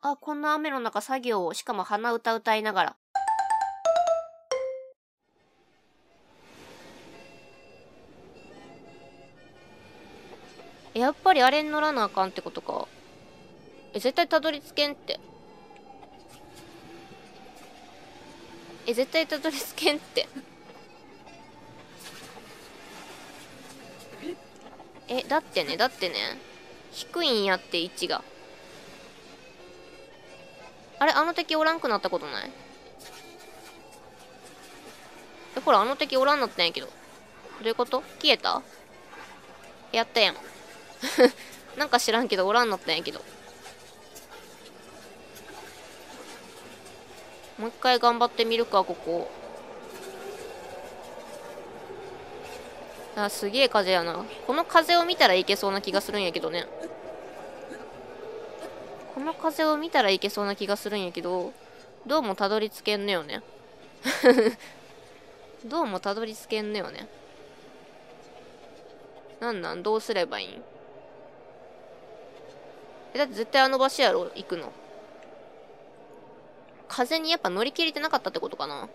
あ、こんな雨の中作業を、しかも鼻歌歌いながら。やっぱりあれに乗らなあかんってことか。え、絶対たどり着けんって。え、絶対たどり着けんって。え、だってね、だってね、低いんやって位置が。あれあの敵おらんくなったことない？え、ほら、あの敵おらんなったんやけど。どういうこと？消えた？やったやん。なんか知らんけど、おらんなったんやけど。もう一回頑張ってみるか、ここ。あ、すげえ風やな。この風を見たらいけそうな気がするんやけどね。この風を見たらいけそうな気がするんやけど、どうもたどり着けんねよね。どうもたどり着けんねよね。なんなん？どうすればいいん？え、だって絶対あの場所やろ行くの。風にやっぱ乗り切れてなかったってことかな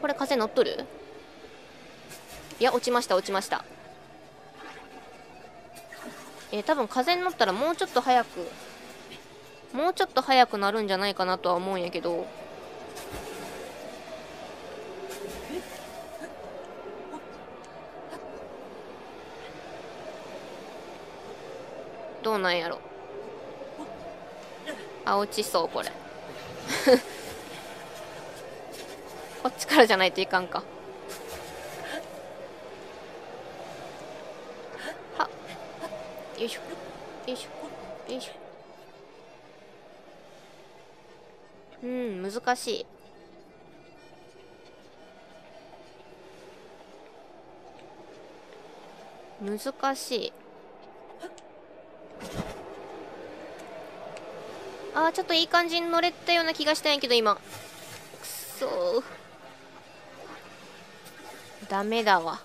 これ風乗っとる？いや、落ちました、落ちました。えー、多分風に乗ったらもうちょっと早く、もうちょっと早くなるんじゃないかなとは思うんやけど、どうなんやろ。あ落ちそうこれ。こっちからじゃないといかんか。よいしょよいしょよいしょうん難しい難しいあーちょっといい感じに乗れたような気がしたんやけど今。くそダメだわ。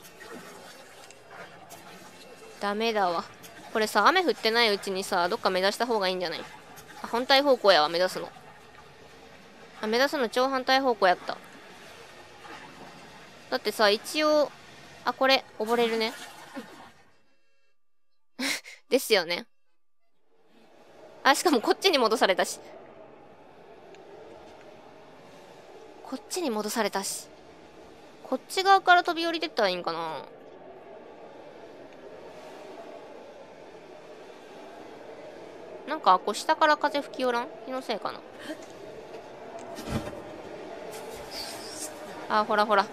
ダメだわ。これさ雨降ってないうちにさどっか目指した方がいいんじゃない？あ反対方向やわ目指すの。あ目指すの超反対方向やった。だってさ一応あこれ溺れるね。ですよね。あ、しかもこっちに戻されたし。こっちに戻されたし。こっち側から飛び降りてったらいいんかな。なんか、こう下から風吹き寄らん？気のせいかな？あ、ほらほら。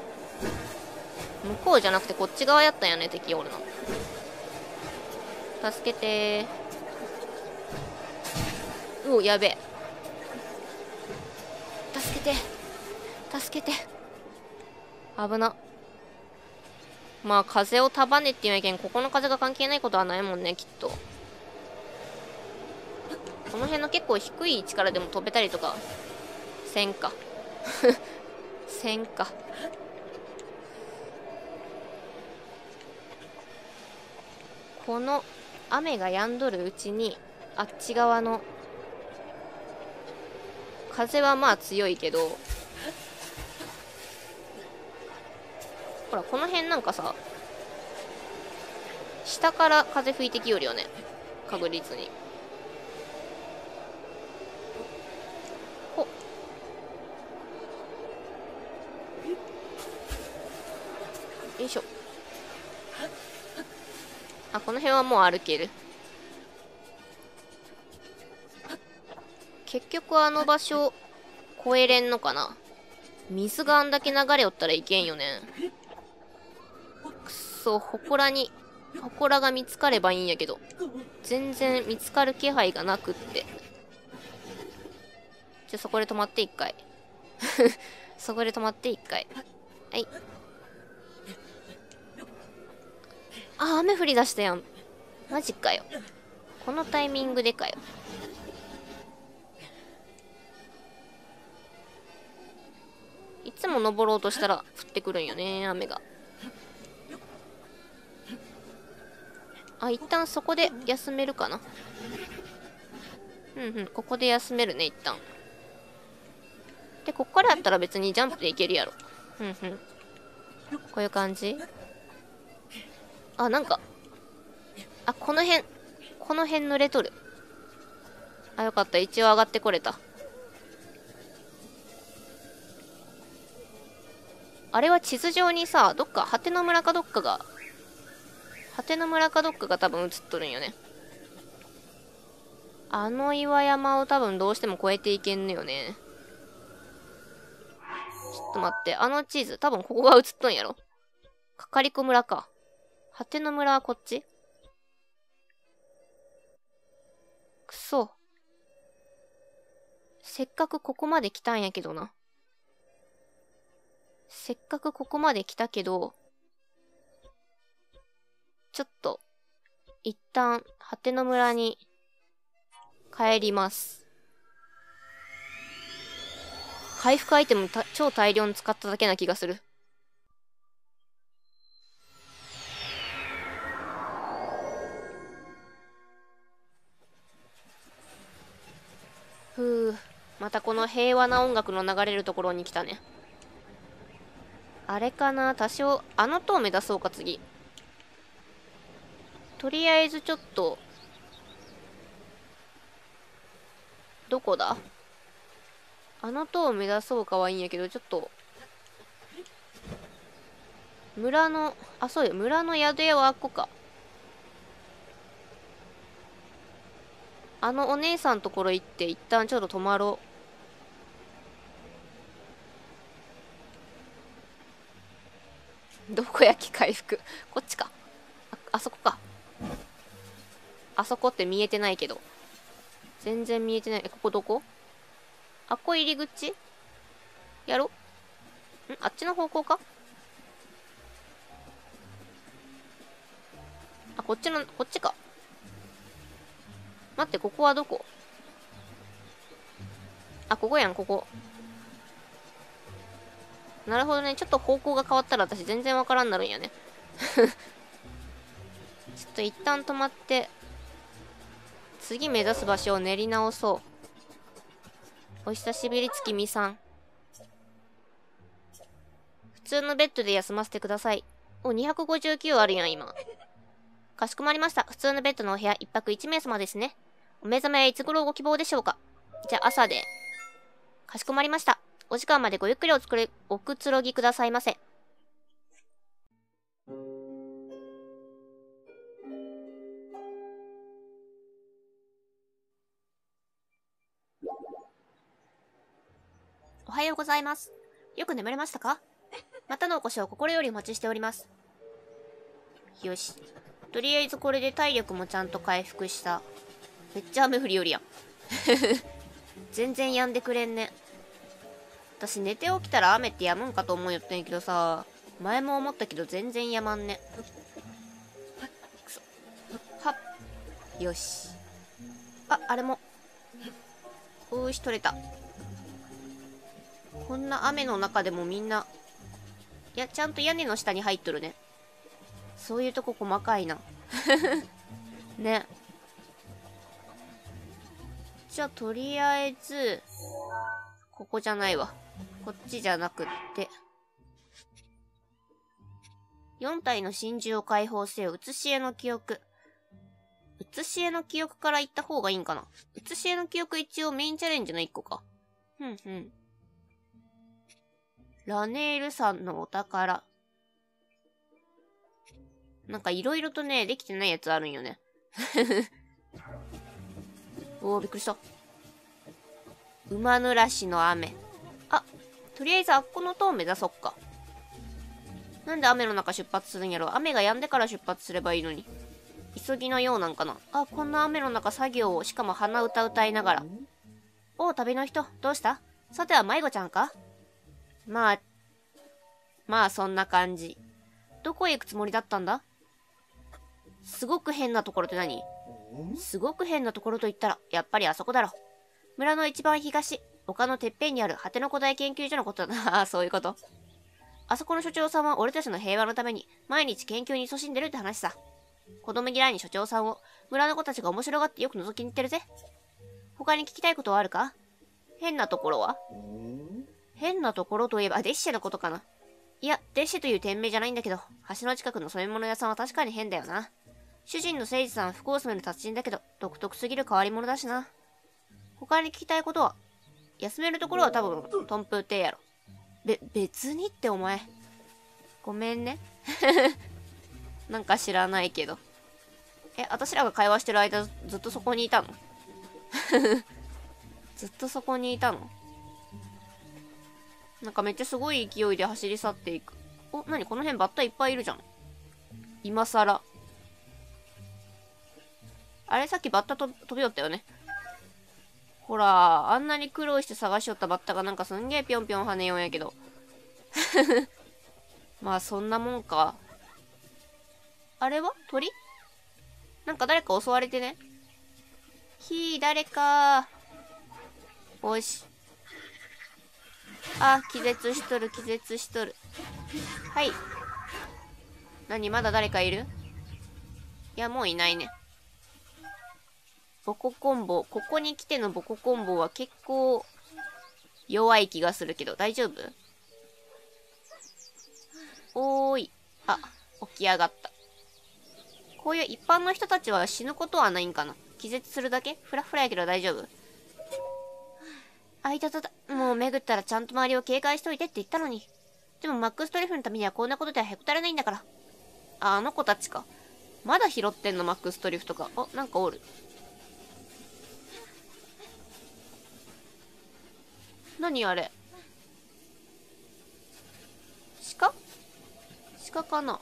向こうじゃなくてこっち側やったんやね、敵おるの。助けて。おやべ。え助けて。助けて。危な。まあ風を束ねって言うやけんここの風が関係ないことはないもんねきっと。この辺の結構低い位置からでも飛べたりとか。せんか。せんか。この雨が止んどるうちにあっち側の風はまあ強いけどほらこの辺なんかさ下から風吹いてきよるよね。確実に。よいしょあこの辺はもう歩ける結局あの場所、越えれんのかな？水があんだけ流れよったらいけんよね。くそ、祠に、祠が見つかればいいんやけど。全然見つかる気配がなくって。じゃ、そこで止まって一回。そこで止まって一回。はい。あ、雨降り出したやん。マジかよ。このタイミングでかよ。いつも登ろうとしたら降ってくるんよね雨があ一旦そこで休めるかなうんうんここで休めるね一旦でこっからやったら別にジャンプでいけるやろうんうんこういう感じあなんかあこの辺この辺濡れとる。あよかった。一応上がってこれた。あれは地図上にさどっか果ての村かどっかが果ての村かどっかが多分映っとるんよね。あの岩山を多分どうしても越えていけんのよね。ちょっと待ってあの地図多分ここが映っとんやろ。かかりこ村か。果ての村はこっち？くそせっかくここまで来たんやけどな。せっかくここまで来たけど、ちょっと、一旦、果ての村に帰ります。回復アイテム超大量に使っただけな気がする。平和な音楽の流れるところに来たね。あれかな？多少、あの塔目指そうか、次。とりあえずちょっと、どこだ？あの塔を目指そうかはいいんやけど、ちょっと、村の、あ、そうよ、村の宿屋はあっこか。あのお姉さんところ行って一旦ちょっと泊まろう。どこ焼き回復こっちか。ああそこか。あそこって見えてないけど。全然見えてない。えここどこ？あっこ入り口？やろんあっちの方向か？あこっちのこっちか。待ってここはどこ？あここやんここ。なるほどね。ちょっと方向が変わったら私全然わからんなるんやね。ちょっと一旦止まって、次目指す場所を練り直そう。お久しぶり月見さん。普通のベッドで休ませてください。お、259あるやん、今。かしこまりました。普通のベッドのお部屋、一泊一名様ですね。お目覚めはいつ頃ご希望でしょうか？じゃあ朝で。かしこまりました。お時間までごゆっくりおつくれ、おくつろぎくださいませ。おはようございます。よく眠れましたか？またのお越しを心よりお待ちしております。よし。とりあえずこれで体力もちゃんと回復した。めっちゃ雨降りよりやん。全然止んでくれんね。私寝て起きたら雨って止むんかと思うよってんけどさ、前も思ったけど全然止まんね。はっ。よし。あ、あれも。よし、取れた。こんな雨の中でもみんな、いや、ちゃんと屋根の下に入っとるね。そういうとこ細かいな。ね。じゃあ、とりあえず、ここじゃないわ。こっちじゃなくって。4体の真珠を解放せよ。写し絵の記憶。写し絵の記憶から行った方がいいんかな写し絵の記憶一応メインチャレンジの1個か。ふんふん。ラネール山のお宝。なんか色々とね、できてないやつあるんよね。おー、びっくりした。馬濡らしの雨。とりあえずあっこの塔を目指そっか。なんで雨の中出発するんやろ雨が止んでから出発すればいいのに。急ぎのようなんかな。あ、こんな雨の中作業を、しかも鼻歌歌いながら。おう、旅の人、どうした？さては迷子ちゃんか？まあ、まあそんな感じ。どこへ行くつもりだったんだ？すごく変なところって何？すごく変なところと言ったら、やっぱりあそこだろ。村の一番東、丘のてっぺんにある果ての古代研究所のことだな。そういうこと。あそこの所長さんは俺たちの平和のために毎日研究に勤しんでるって話さ。子供嫌いに所長さんを、村の子たちが面白がってよく覗きに行ってるぜ。他に聞きたいことはあるか？変なところは？変なところといえば、デッシェのことかな。いや、デッシェという店名じゃないんだけど、橋の近くの染め物屋さんは確かに変だよな。主人の誠治さんは、不幸めの達人だけど、独特すぎる変わり者だしな。他に聞きたいことは、休めるところは多分、トンプー亭やろ。べ、別にってお前。ごめんね。なんか知らないけど。え、私らが会話してる間、ずっとそこにいたの？ずっとそこにいたの？なんかめっちゃすごい勢いで走り去っていく。お、なにこの辺バッタいっぱいいるじゃん。今更。あれさっきバッタと飛びよったよね。ほら、あんなに苦労して探しよったバッタがなんかすんげえぴょんぴょん跳ねようやけど。まあそんなもんか。あれは？鳥？なんか誰か襲われてね？ひー、誰かおし。あ、気絶しとる、気絶しとる。はい。何まだ誰かいる？いや、もういないね。ボココンボ。ここに来てのボココンボは結構弱い気がするけど、大丈夫？おーい。あ、起き上がった。こういう一般の人たちは死ぬことはないんかな？気絶するだけ？フラフラやけど大丈夫？あ、いたたた。もう巡ったらちゃんと周りを警戒しといてって言ったのに。でもマックストリフのためにはこんなことではへこたれないんだから。あ、あの子たちか。まだ拾ってんの、マックストリフとか。あ、なんかおる。何あれ？鹿？鹿かな？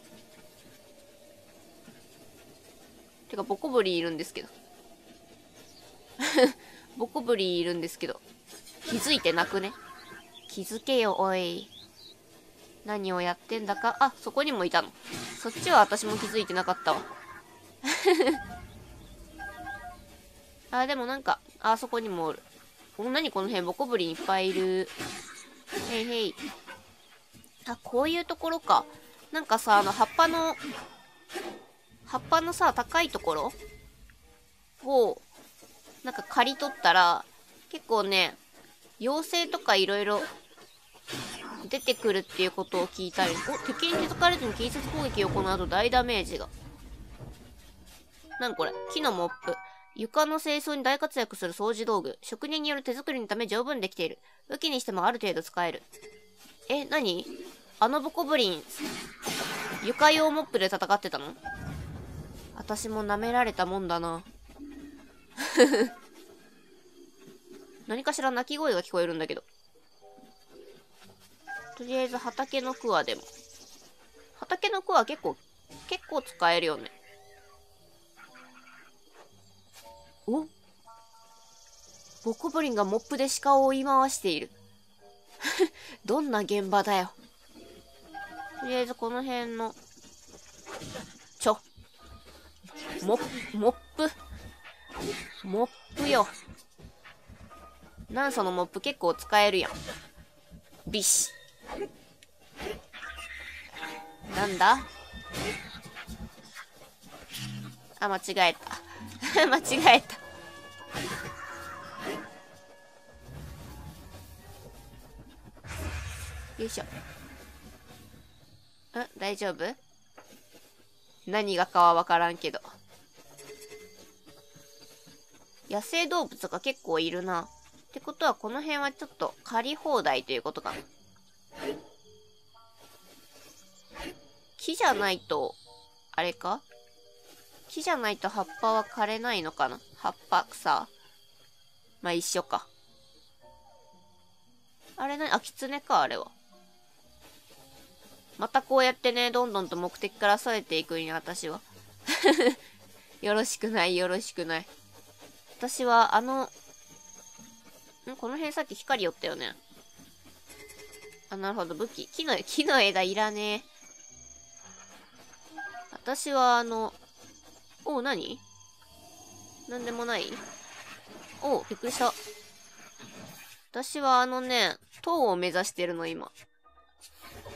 てか、ボコブリいるんですけど。ボコブリいるんですけど。気づいて泣くね？気づけよ、おい。何をやってんだか？あ、そこにもいたの。そっちは私も気づいてなかったわ。あ、でもなんか、あそこにもおる。お、何この辺、ボコブリいっぱいいる。へいへい。あ、こういうところか。なんかさ、あの、葉っぱの、葉っぱのさ、高いところを、なんか刈り取ったら、結構ね、妖精とかいろいろ出てくるっていうことを聞いたり、お、敵に気づかれずに近接攻撃を行うと大ダメージが。なんこれ木のモップ。床の清掃に大活躍する掃除道具。職人による手作りのため十分できている。武器にしてもある程度使える。え、何？あのボコブリン、床用モップで戦ってたの？私も舐められたもんだな。何かしら鳴き声が聞こえるんだけど。とりあえず畑のクワでも。畑のクワ結構、結構使えるよね。お？ボコブリンがモップで鹿を追い回している。どんな現場だよ。とりあえずこの辺の、ちょ。モモップ。モップよ。なんそのモップ結構使えるやん。ビシ。なんだ？あ、間違えた。間違えた。よいしょ。ん大丈夫？何がかはわからんけど。野生動物が結構いるな。ってことはこの辺はちょっと借り放題ということかな。木じゃないと、あれか？木じゃないと葉っぱは枯れないのかな？葉っぱ草？まあ一緒か。あれな、あ、狐か、あれは。またこうやってね、どんどんと目的から逸れていくんや、私は。よろしくない、よろしくない。私は、あの、ん？この辺さっき光寄ったよね。あ、なるほど、武器。木の、木の枝いらねえ。私は、あの、おう、何？なんでもない？おう、びっくりした。私はあのね、塔を目指してるの、今。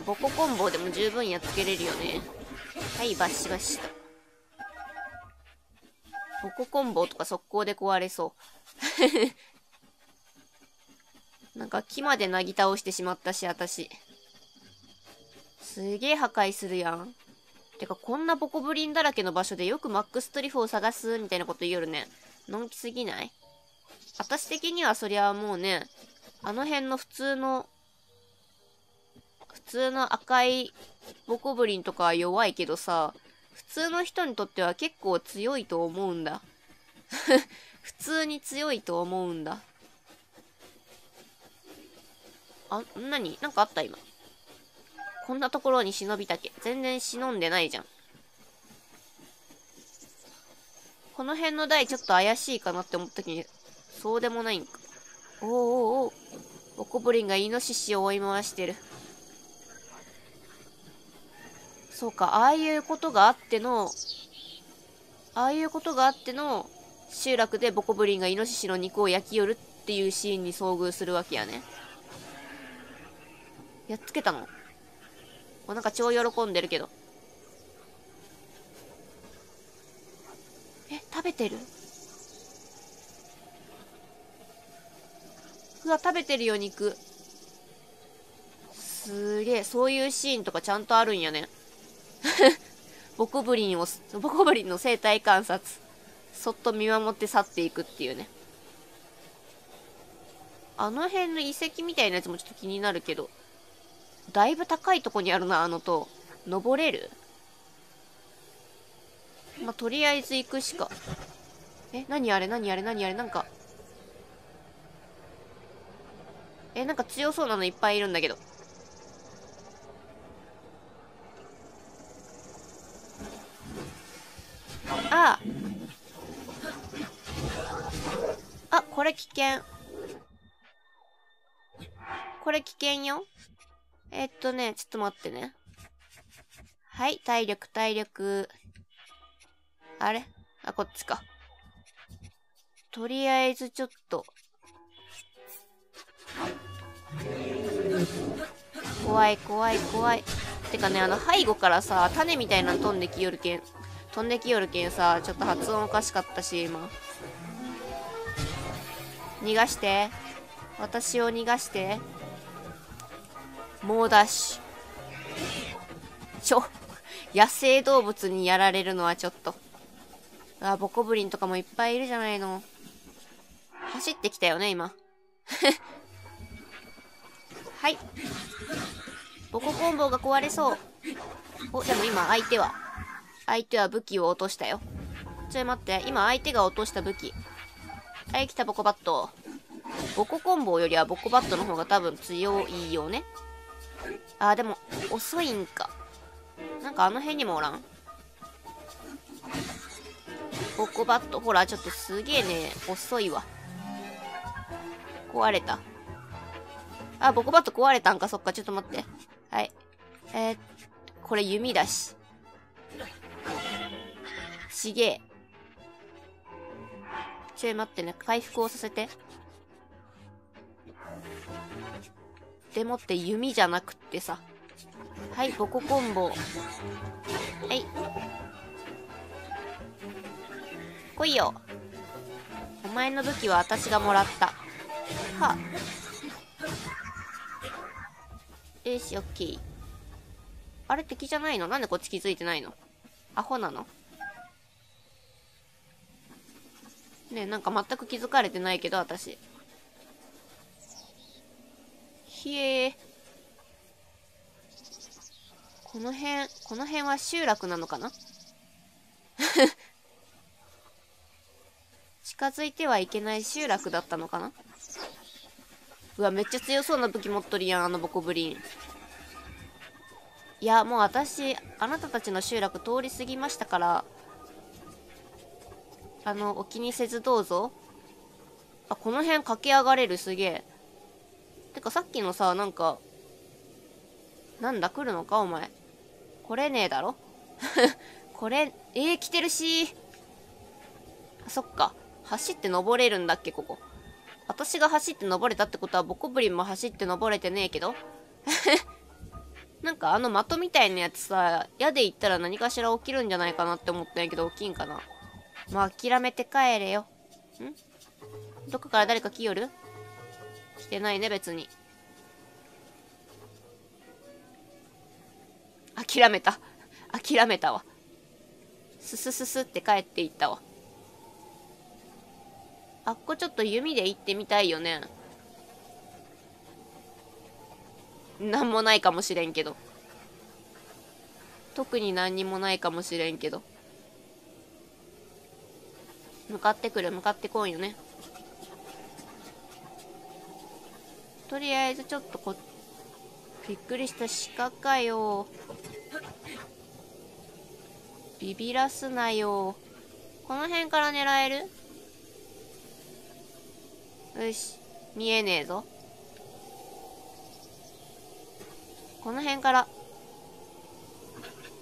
ボココンボでも十分やっつけれるよね。はい、バシバシと。ボココンボとか速攻で壊れそう。なんか木までなぎ倒してしまったし、私。すげえ破壊するやん。てか、こんなボコブリンだらけの場所でよくマックストリフを探すみたいなこと言うよるね。のんきすぎない？私的にはそりゃもうね、あの辺の普通の、普通の赤いボコブリンとかは弱いけどさ、普通の人にとっては結構強いと思うんだ。普通に強いと思うんだ。あ、なになんかあった今？こんなところに忍びたけ。全然忍んでないじゃん。この辺の台ちょっと怪しいかなって思った時に、そうでもないんか。おーおーおー。ボコブリンがイノシシを追い回してる。そうか、ああいうことがあっての、ああいうことがあっての、集落でボコブリンがイノシシの肉を焼き寄るっていうシーンに遭遇するわけやね。やっつけたの？あなんか超喜んでるけど。え、食べてる？うわ、食べてるよ、肉。すげえ、そういうシーンとかちゃんとあるんやね。ボコブリンを、ボコブリンの生態観察。そっと見守って去っていくっていうね。あの辺の遺跡みたいなやつもちょっと気になるけど。だいぶ高いとこにあるな、あの塔。登れる？まあ、とりあえず行くしか。え、何あれ？何あれ？何あれ？なんか。え、なんか強そうなのいっぱいいるんだけど。ああ。あ、これ危険。これ危険よ。えっとね、ちょっと待ってね。はい、体力、体力。あれ？あ、こっちか。とりあえずちょっと。怖い、怖い、怖い。てかね、あの、背後からさ、種みたいなの飛んできよるけん、飛んできよるけんさ、ちょっと発音おかしかったし、今。逃がして。私を逃がして。猛ダッシュ。ちょ、野生動物にやられるのはちょっと。あ、ボコブリンとかもいっぱいいるじゃないの。走ってきたよね、今。はい。ボココンボが壊れそう。お、でも今相手は、相手は武器を落としたよ。ちょい待って、今相手が落とした武器。はい、来たボコバット。ボココンボよりはボコバットの方が多分強いよね。あ、でも、遅いんか。なんかあの辺にもおらん？ボコバット、ほら、ちょっとすげえね、遅いわ。壊れた。あ、ボコバット壊れたんか、そっか、ちょっと待って。はい。えー、これ弓だし。ちげえ。ちょい待ってね、回復をさせて。でもって弓じゃなくってさ。はい、ボココンボ。はい。来いよ。お前の武器は私がもらった。はよし、オッケー。あれ敵じゃないの？なんでこっち気づいてないの？アホなの？ねなんか全く気づかれてないけど、私。ひえこの辺、この辺は集落なのかな？近づいてはいけない集落だったのかな？うわ、めっちゃ強そうな武器持っとるやん、あのボコブリン。いや、もう私、あなたたちの集落通り過ぎましたから、あの、お気にせずどうぞ。あ、この辺駆け上がれる、すげえ。てかさっきのさ、なんか、なんだ来るのかお前。来れねえだろ？これ、えー、来てるしあ、そっか。走って登れるんだっけ、ここ。私が走って登れたってことは、ボコブリンも走って登れてねえけど なんかあの的みたいなやつさ、矢で行ったら何かしら起きるんじゃないかなって思ったんやけど、起きんかな。もう諦めて帰れよ。ん？どっから誰か来よる？てないね、別に。諦めた。諦めたわ。ススススって帰っていったわ。あっこちょっと弓で行ってみたいよね。なんもないかもしれんけど。特に何にもないかもしれんけど。向かってくる、向かってこんよね。とりあえずちょっとこ、びっくりした鹿かよ。ビビらすなよ。この辺から狙える？よし。見えねえぞ。この辺から。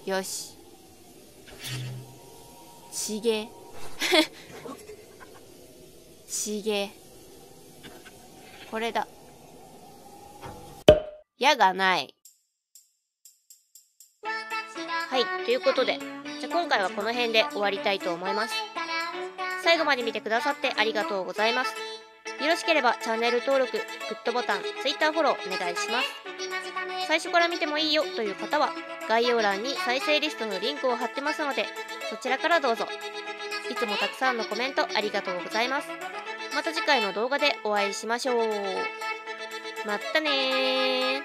よし。ちげ。ちげ。これだ。矢がない。はい、ということで、じゃ今回はこの辺で終わりたいと思います。最後まで見てくださってありがとうございます。よろしければチャンネル登録、グッドボタン、Twitter フォローお願いします。最初から見てもいいよという方は、概要欄に再生リストのリンクを貼ってますので、そちらからどうぞ。いつもたくさんのコメントありがとうございます。また次回の動画でお会いしましょう。まったね